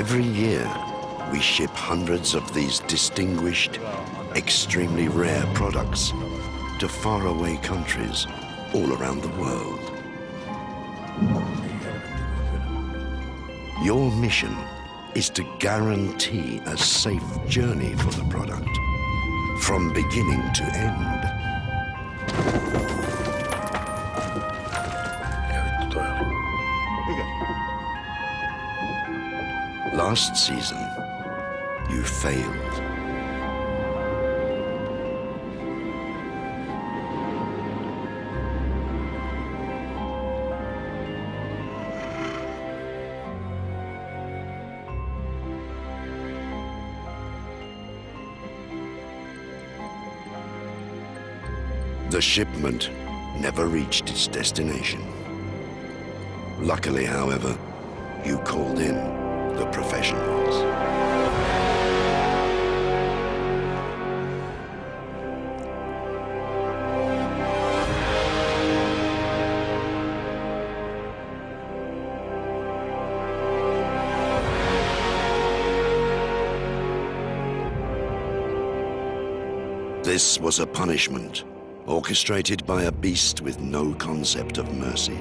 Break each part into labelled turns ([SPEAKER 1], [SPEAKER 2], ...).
[SPEAKER 1] Every year, we ship hundreds of these distinguished, extremely rare products to faraway countries all around the world. Your mission is to guarantee a safe journey for the product, from beginning to end. Last season, you failed. The shipment never reached its destination. Luckily, however, you called in the professionals. This was a punishment orchestrated by a beast with no concept of mercy.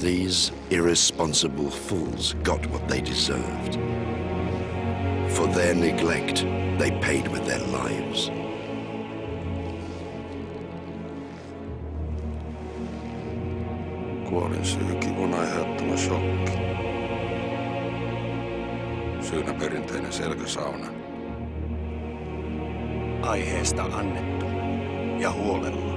[SPEAKER 1] These irresponsible fools got what they deserved. For their neglect, they paid with their lives.
[SPEAKER 2] Kuolin syy kivun aiheuttama shokki. Syynä perinteinen selkäsauna.
[SPEAKER 3] Aiheesta annettu ja huolella.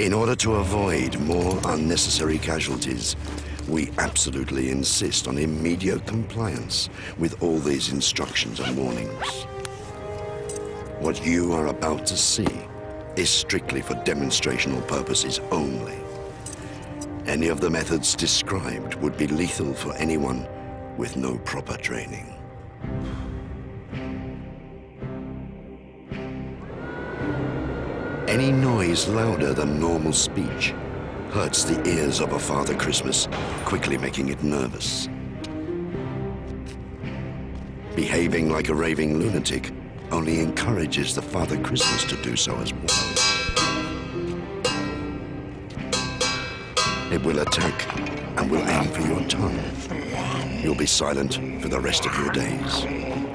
[SPEAKER 1] In order to avoid more unnecessary casualties, we absolutely insist on immediate compliance with all these instructions and warnings. What you are about to see is strictly for demonstrational purposes only. Any of the methods described would be lethal for anyone with no proper training. Any noise louder than normal speech hurts the ears of a Father Christmas, quickly making it nervous. Behaving like a raving lunatic only encourages the Father Christmas to do so as well. It will attack and will aim for your tongue. You'll be silent for the rest of your days.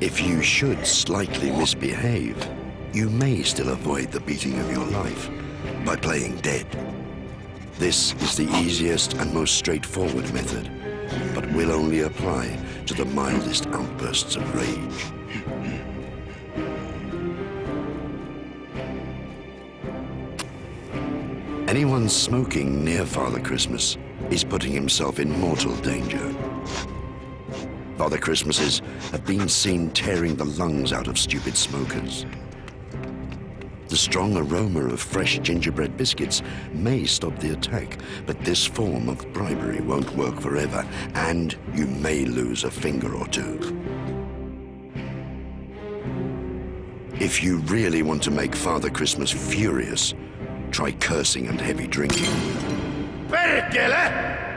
[SPEAKER 1] If you should slightly misbehave, you may still avoid the beating of your life by playing dead. This is the easiest and most straightforward method, but will only apply to the mildest outbursts of rage. Anyone smoking near Father Christmas is putting himself in mortal danger. Father Christmases have been seen tearing the lungs out of stupid smokers. The strong aroma of fresh gingerbread biscuits may stop the attack, but this form of bribery won't work forever, and you may lose a finger or two. If you really want to make Father Christmas furious, try cursing and heavy drinking.
[SPEAKER 4] Perkele!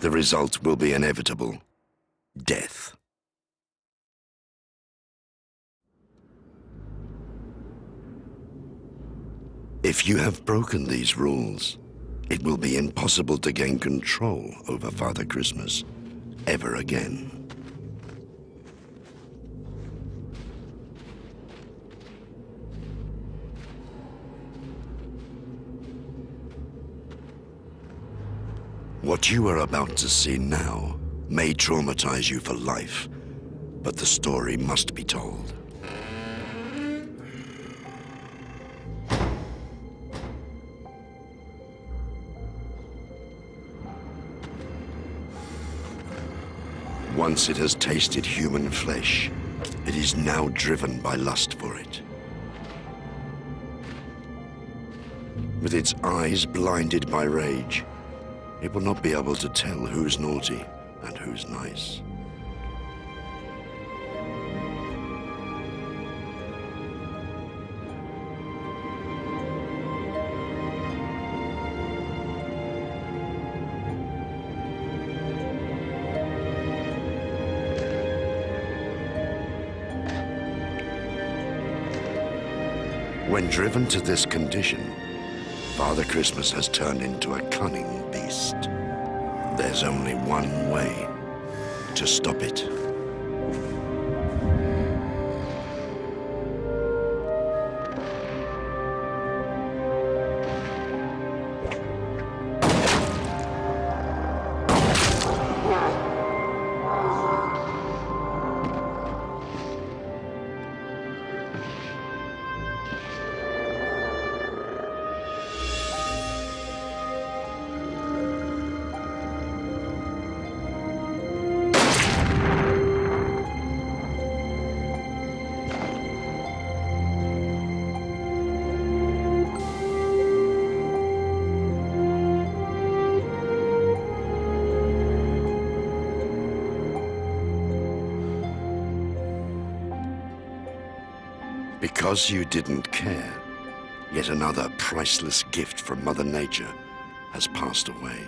[SPEAKER 1] The result will be inevitable. Death. If you have broken these rules, it will be impossible to gain control over Father Christmas ever again. What you are about to see now may traumatize you for life, but the story must be told. Once it has tasted human flesh, it is now driven by lust for it. With its eyes blinded by rage, it will not be able to tell who's naughty and who's nice. When driven to this condition, Father Christmas has turned into a cunning. There's only one way to stop it. Because you didn't care, yet another priceless gift from Mother Nature has passed away.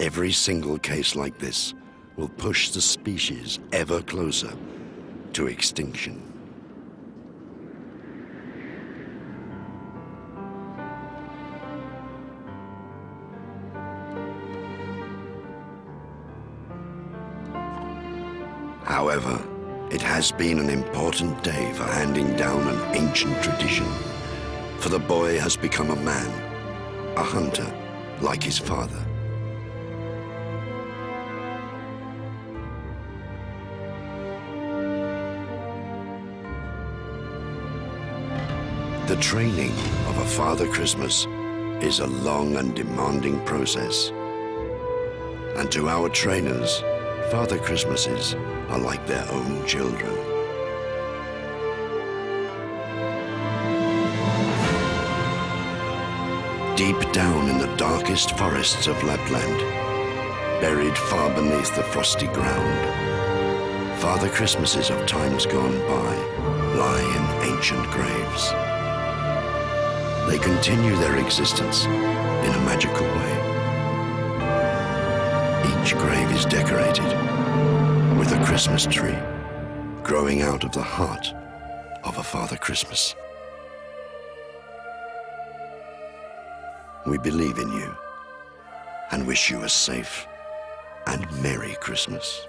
[SPEAKER 1] Every single case like this will push the species ever closer to extinction. However, it has been an important day for handing down an ancient tradition. For the boy has become a man, a hunter, like his father. The training of a Father Christmas is a long and demanding process. And to our trainers, Father Christmases are like their own children. Deep down in the darkest forests of Lapland, buried far beneath the frosty ground, Father Christmases of times gone by lie in ancient graves. They continue their existence in a magical way. Grave is decorated with a Christmas tree growing out of the heart of a Father Christmas. We believe in you and wish you a safe and Merry Christmas.